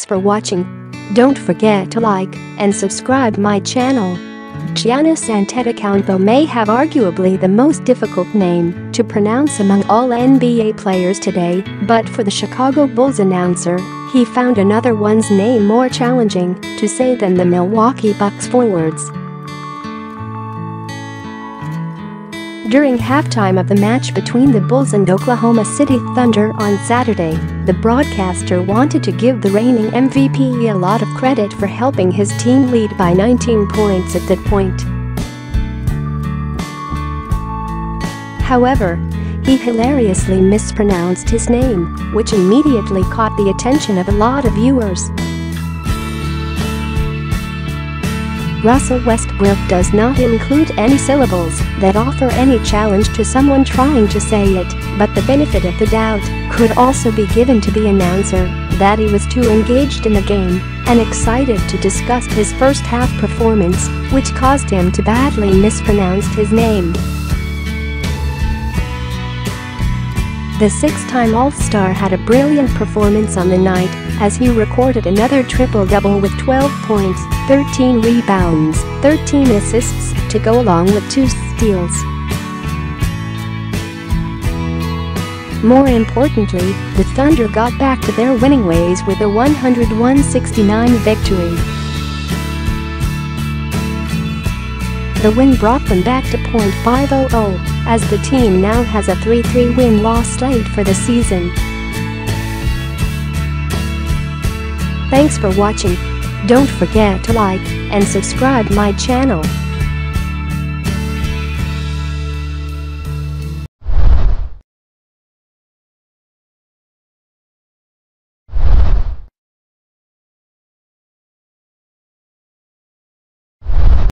Thanks for watching. Don't forget to like and subscribe my channel. Giannis Antetokounmpo may have arguably the most difficult name to pronounce among all NBA players today, but for the Chicago Bulls announcer, he found another one's name more challenging to say than the Milwaukee Bucks forwards. During halftime of the match between the Bulls and Oklahoma City Thunder on Saturday, the broadcaster wanted to give the reigning MVP a lot of credit for helping his team lead by 19 points at that point. However, he hilariously mispronounced his name, which immediately caught the attention of a lot of viewers. Russell Westbrook does not include any syllables that offer any challenge to someone trying to say it, but the benefit of the doubt could also be given to the announcer that he was too engaged in the game and excited to discuss his first half performance, which caused him to badly mispronounce his name. The six-time All-Star had a brilliant performance on the night as he recorded another triple-double with 12 points, 13 rebounds, 13 assists to go along with two steals. More importantly, the Thunder got back to their winning ways with a 101-69 victory. The win brought them back to .500 as the team now has a 3-3 win-loss slate for the season. Thanks for watching. Don't forget to like and subscribe my channel.